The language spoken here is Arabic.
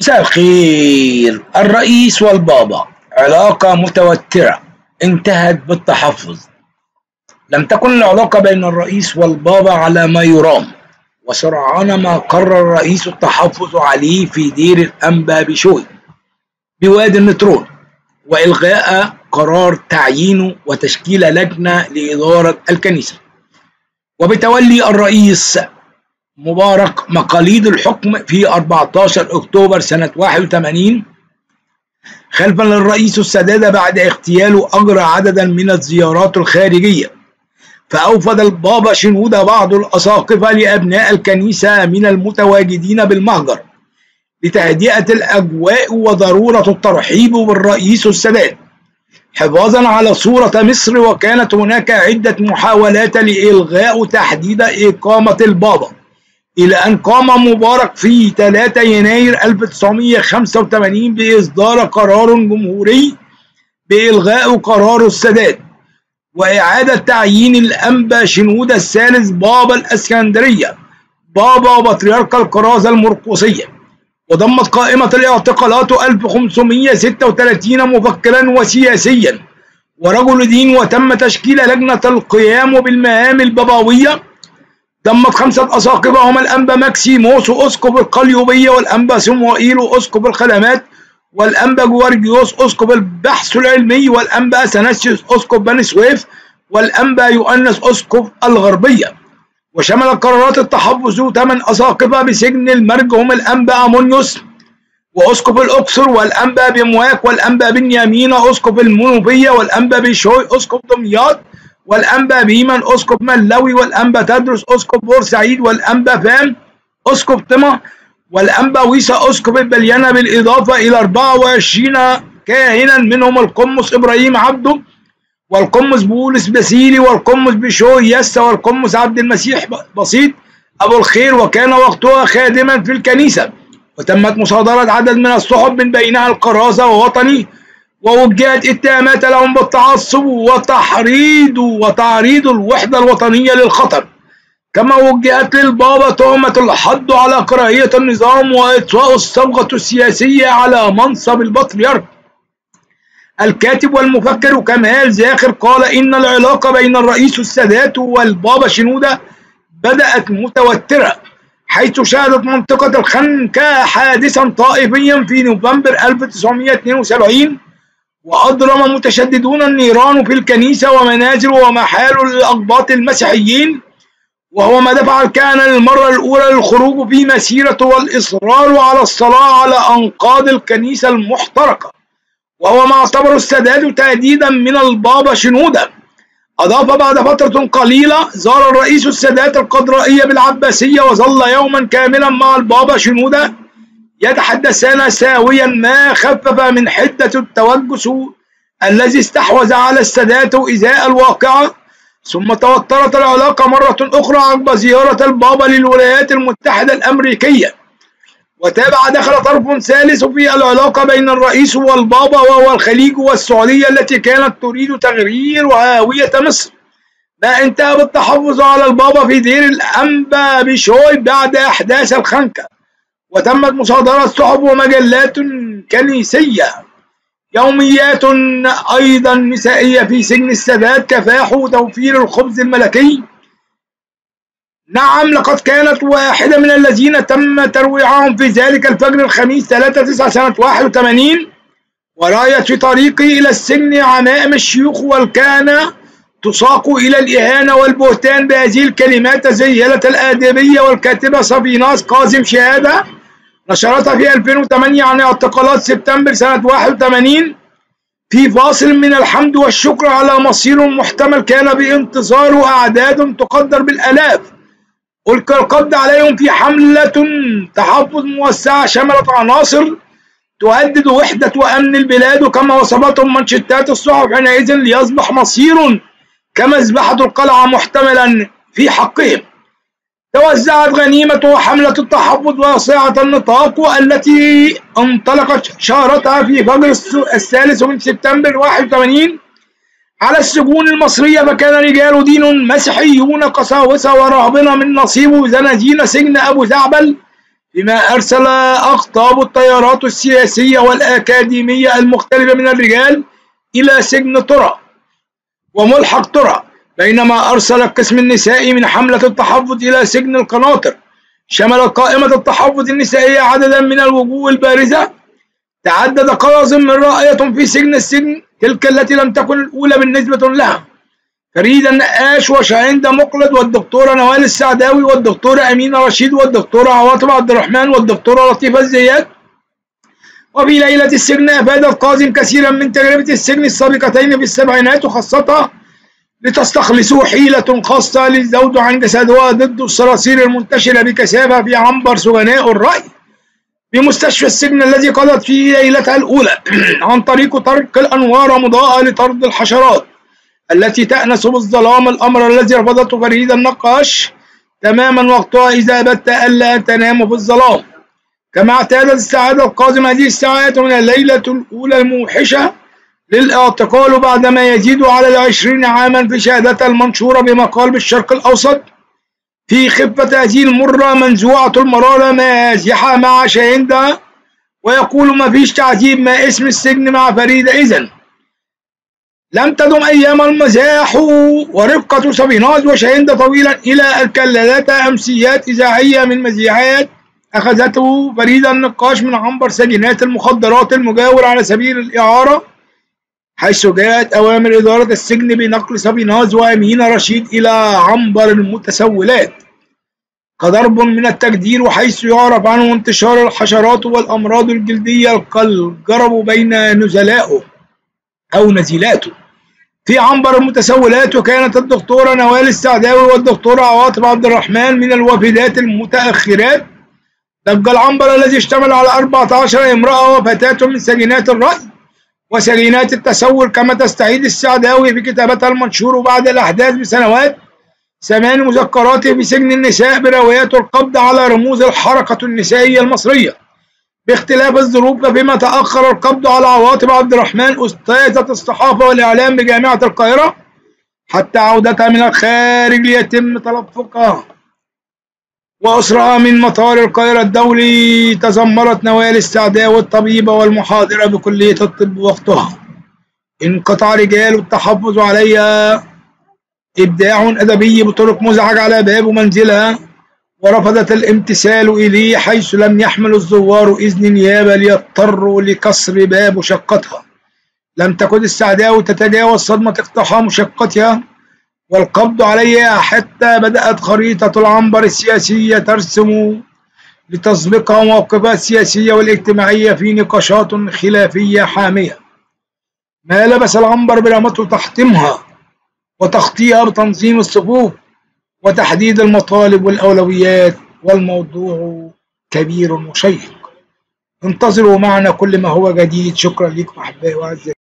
مساء الخير. الرئيس والبابا علاقة متوترة انتهت بالتحفظ. لم تكن العلاقة بين الرئيس والبابا على ما يرام وسرعان ما قرر الرئيس التحفظ عليه في دير الأنبا بشوي بوادي النترون وإلغاء قرار تعيينه وتشكيل لجنة لإدارة الكنيسة. وبتولي الرئيس مبارك مقاليد الحكم في 14 أكتوبر سنة 81 خلفا للرئيس السادات بعد اغتياله أجرى عددا من الزيارات الخارجية فأوفد البابا شنودة بعض الأساقفة لأبناء الكنيسة من المتواجدين بالمهجر لتهدئة الأجواء وضرورة الترحيب بالرئيس السادات. حفاظا على صورة مصر وكانت هناك عدة محاولات لإلغاء تحديد إقامة البابا. إلى أن قام مبارك في 3 يناير 1985 بإصدار قرار جمهوري بإلغاء قرار السادات وإعادة تعيين الأنبا شنودة الثالث بابا الأسكندرية بابا بطريرك الكرازة المرقصية. وضمت قائمة الاعتقالات 1536 مفكرا وسياسيا. ورجل دين وتم تشكيل لجنة القيام بالمهام البابوية ضمت خمسة أساقفة هما الأنبا ماكسيموس أسقف القليوبية والأنبا سموئيل أسقف الخدمات والأنبا جوارجيوس أسقف البحث العلمي والأنبا أثناسيوس أسقف بني سويف والأنبا يؤنس أسقف الغربية. وشمل قرارات التحفظ ثمان أساقفة بسجن المرج هم الأنبا أمونيوس وأسقف الأقصر والأنبا بمواك والأنبا بنيامين أسقف المنوفية والأنبا بشوي أسقف دمياط والأنبا بيمن أسقف ملوي والأنبا تدرس أسقف بورسعيد والأنبا فام أسقف طمع والأنبا ويسا أسقف البليانة بالإضافة إلى 24 كاهنا منهم القمص إبراهيم عبده والقمص بولس بسيلي والقمص بشوي يسا والقمص عبد المسيح بسيط أبو الخير وكان وقتها خادما في الكنيسة وتمت مصادرة عدد من الصحف من بينها القرازة ووطني. ووجهت اتهامات لهم بالتعصب وتحريض وتعريض الوحدة الوطنية للخطر. كما وجهت للبابا تهمة الحض على كراهية النظام وإطفاء الصبغة السياسية على منصب البطريرك. الكاتب والمفكر كمال زاخر قال إن العلاقة بين الرئيس السادات والبابا شنودة بدأت متوترة حيث شهدت منطقة الخنكة حادثا طائفيا في نوفمبر 1972 وأضرم متشددون النيران في الكنيسة ومنازل ومحال للأقباط المسيحيين. وهو ما دفع الكهنة للمرة الأولى للخروج في مسيرة والإصرار على الصلاة على أنقاض الكنيسة المحترقة. وهو ما اعتبره السادات تهديدا من البابا شنودة أضاف بعد فترة قليلة زار الرئيس السادات القدرائية بالعباسية وظل يوما كاملا مع البابا شنودة يتحدثان ساويا ما خفف من حدة التوجس الذي استحوذ على السادات إزاء الواقعة ثم توترت العلاقة مرة أخرى عقب زيارة البابا للولايات المتحدة الأمريكية. وتابع دخل طرف ثالث في العلاقة بين الرئيس والبابا وهو الخليج والسعودية التي كانت تريد تغيير هاوية مصر. ما انتهى بالتحفظ على البابا في دير الأنبا بشوي بعد أحداث الخنكة. وتمت مصادرة صحف ومجلات كنيسية. يوميات أيضا نسائية في سجن السادات كفاح وتوفير الخبز الملكي. نعم لقد كانت واحدة من الذين تم ترويعهم في ذلك الفجر الخميس 3 9 سنة 81 ورايت في طريقي إلى السجن عمائم الشيوخ والكهنة تساق إلى الإهانة والبهتان بهذه الكلمات تزيلت الآدبية والكاتبة صفيناس قاسم شهادة. نشرتها في 2008 عن اعتقالات سبتمبر سنة 81 في فاصل من الحمد والشكر على مصير محتمل كان بانتظاره أعداد تقدر بالآلاف. ألقى القبض عليهم في حملة تحفظ موسعة شملت عناصر تهدد وحدة وأمن البلاد وكما وصفتهم منشطات الصحف حينئذ ليصبح مصير كمذبحة القلعة محتملا في حقهم. توزعت غنيمة حملة التحفظ واسعة النطاق والتي انطلقت شارتها في فجر الثالث من سبتمبر 81 على السجون المصرية فكان رجال دين مسيحيون قساوسة ورهبنة من نصيب زنازين سجن أبو زعبل بما أرسل أقطاب التيارات السياسية والأكاديمية المختلفة من الرجال إلى سجن ترى وملحق ترى. بينما أرسل القسم النسائي من حملة التحفظ إلى سجن القناطر شملت قائمة التحفظ النسائية عددا من الوجوه البارزة. تعدد من رائية في سجن السجن تلك التي لم تكن الأولى بالنسبة لها. فريدة النقاش وشاهندة مقلد والدكتورة نوال السعداوي والدكتورة أمينة رشيد والدكتورة عواطف عبد الرحمن والدكتورة لطيفة الزيات وفي ليلة السجن أفادت قاسم كثيرا من تجربة السجن السابقتين في السبعينات وخاصة لتستخلصوا حيلة خاصة للزوج عن جسدها ضد الصراصير المنتشرة بكثافة في عنبر سجناء الرأي. بمستشفى السجن الذي قضت فيه ليلتها الأولى عن طريق طرق الأنوار مضاءة لطرد الحشرات التي تأنس بالظلام الأمر الذي رفضته فريد النقاش تماما وقتها إذا أبت ألا تنام في الظلام. كما اعتادت السعادة القادمة هذه الساعات من الليلة الأولى الموحشة للإعتقال بعدما يزيد على العشرين عاما في شهادتها المنشورة بمقال بالشرق الأوسط. في خفة هذه المرة منزوعة المرارة مازحة مع شاهندة ويقول ما فيش تعذيب ما اسم السجن مع فريدة إذن لم تدم أيام المزاح ورفقة صبيناز وشاهندة طويلا إلى أن كللت أمسيات إذاعية من مزيحات أخذته فريدة النقاش من عنبر سجنات المخدرات المجاور على سبيل الإعارة. حيث جاءت أوامر إدارة السجن بنقل صبيناز وأمينة رشيد إلى عنبر المتسولات. كضرب من التجدير وحيث يعرف عنه انتشار الحشرات والأمراض الجلدية كالجرب بين نزلائه أو نزيلاته في عنبر المتسولات وكانت الدكتورة نوال السعداوي والدكتورة عواطف عبد الرحمن من الوافدات المتأخرات. دج العنبر الذي اشتمل على 14 امرأة وفتاة من سجينات الرأي. وسجينات التسول كما تستعيد السعداوي في كتابتها المنشور بعد الأحداث بسنوات ثمان مذكراته في سجن النساء بروايات القبض على رموز الحركة النسائية المصرية. باختلاف الظروف فيما تأخر القبض على عواطف عبد الرحمن أستاذة الصحافة والإعلام بجامعة القاهرة حتى عودتها من الخارج ليتم تلفقها. وأسرها من مطار القاهرة الدولي تذمرت نوال السعداء الطبيبة والمحاضرة بكلية الطب وقتها انقطع رجال التحفظ عليها إبداع أدبي بطرق مزعج على باب منزلها ورفضت الامتثال إليه حيث لم يحمل الزوار إذن نيابة ليضطروا لكسر باب شقتها. لم تكن السعداء تتجاوز صدمة اقتحام شقتها والقبض عليها حتى بدأت خريطة العنبر السياسية ترسم لتسبقها موقفها السياسية والاجتماعية في نقاشات خلافية حامية. ما لبس العنبر برمته تحطيمها وتخطيها بتنظيم الصفوف وتحديد المطالب والأولويات والموضوع كبير وشيق. انتظروا معنا كل ما هو جديد. شكرا لكم أحبائي وأعزائي.